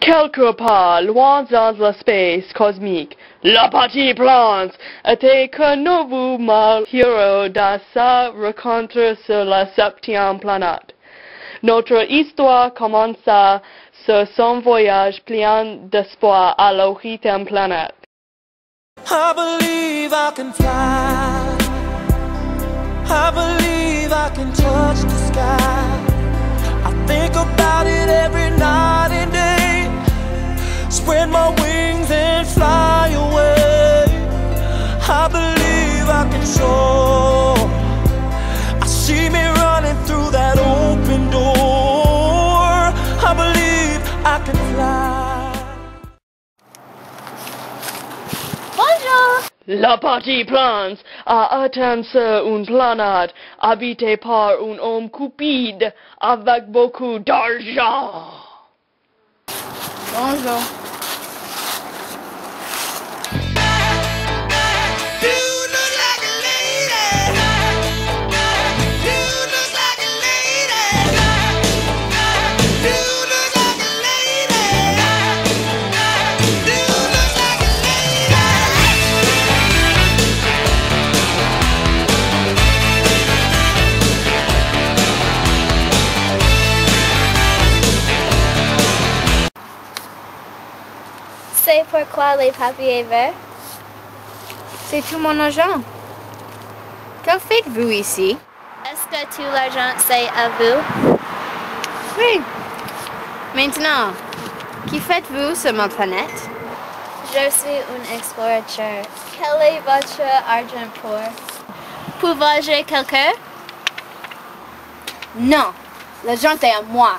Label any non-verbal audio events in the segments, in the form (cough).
Quelque part, loin dans l'espace cosmique, la petite plante était que nouveau malheureux dans sa rencontre sur la septième planète. Notre histoire commença sur son voyage plein d'espoir à la huitième planète. I believe I can fly. I believe I can touch the sky. La petite plante a atteint sur une planète habitée par un homme cupide avec beaucoup d'argent. Bonjour. Pourquoi les papiers verts? C'est tout mon argent. Que faites-vous ici? Est-ce que tout l'argent c'est à vous? Oui. Maintenant, qui faites-vous sur ma planète? Je suis un explorateur. Quel est votre argent pour? Pouvez-je quelqu'un? Non, l'argent est à moi.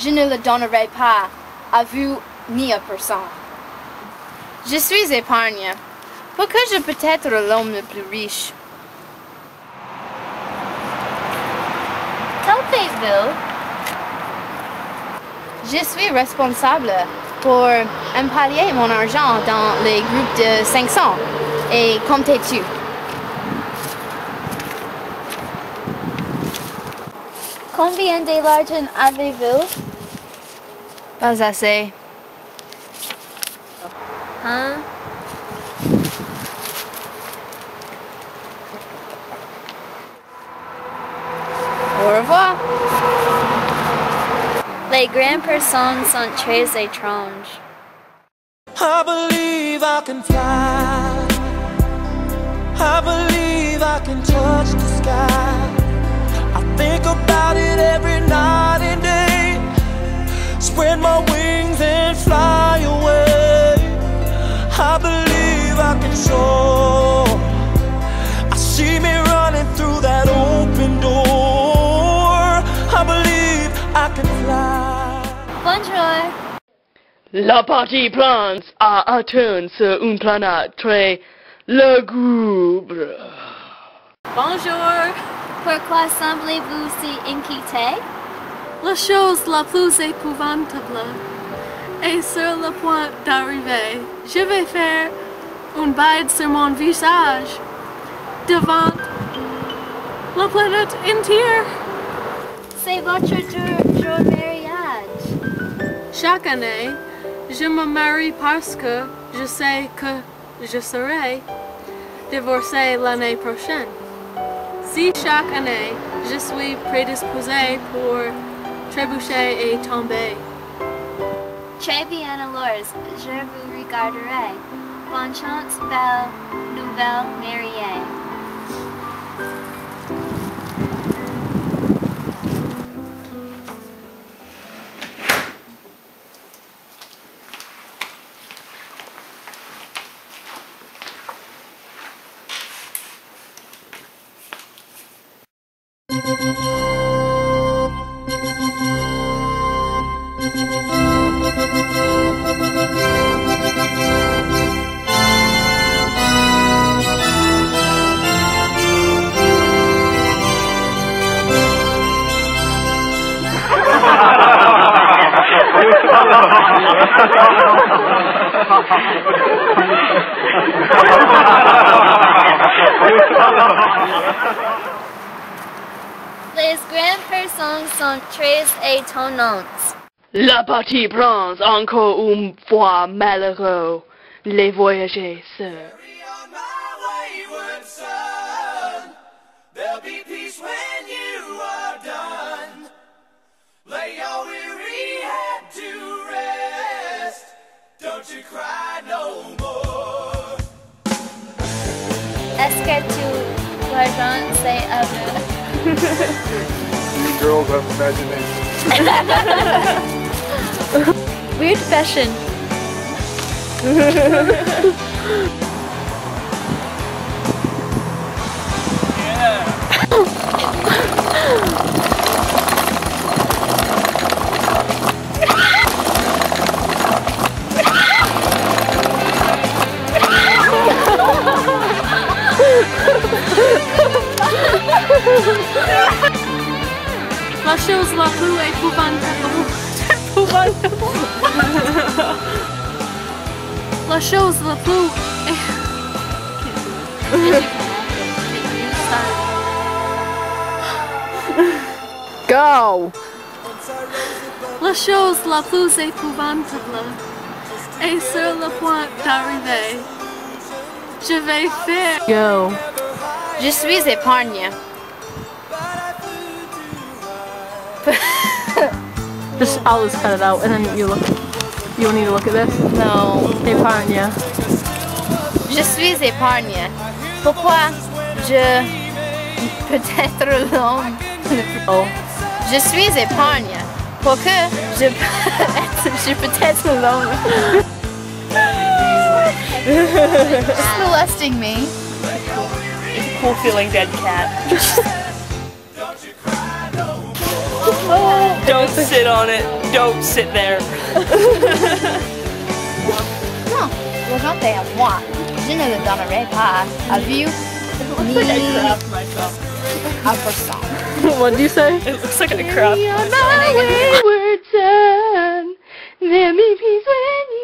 Je ne le donnerai pas à vous ni à personne. Je suis épargne. Pourquoi je peux être l'homme le plus riche? Quel faites-vous? Je suis responsable pour employer mon argent dans les groupes de 500. Et comptez-tu? Combien de l'argent avez-vous? Pas assez. Hein? Au revoir. Les grandes personnes sont très étranges. I believe I can fly. I believe I can touch the sky. I think about it every night and day. Spread my Bonjour! La petite plante a atteint sur une planète très lugubre. Bonjour. Pourquoi semblez-vous si inquiété? La chose la plus épouvantable est sur le point d'arriver. Je vais faire un bail sur mon visage devant la planète entière. C'est votre jour, jour mariage. Chaque année, je me marie parce que je sais que je serai divorcée l'année prochaine. Si chaque année, je suis prédisposée pour trébucher et tomber. Très bien alors, je vous regarderai. Bonne chance, belle nouvelle mariée. Les grandes personnes sont très étonnantes. Le Petit Prince, encore une fois malheureux, les voyagers seuls. Est-ce que tu l'argent c'est aveu? Girls have imagination. (laughs) Weird fashion. (laughs) La chose la plus épouvantable. la chose la plus. Go! La chose la plus épouvantable est sur le point d'arriver. Je vais faire. Go! Je suis épargne. Just I'll just cut it out and then you look. You need to look at this. Non. Épargne. Je suis épargne. Pourquoi je peut-être l'homme le plus haut. Je suis épargne. Pour que je peux je peux être l'homme. (laughs) Just molesting me. Cool feeling dead cat. (laughs) Don't sit on it. Don't sit there. (laughs) no, cos'è a moi? Genere donnerei pas a view me like myself. a person. What do you say? It looks like a crab. My wayward son. Let me peace you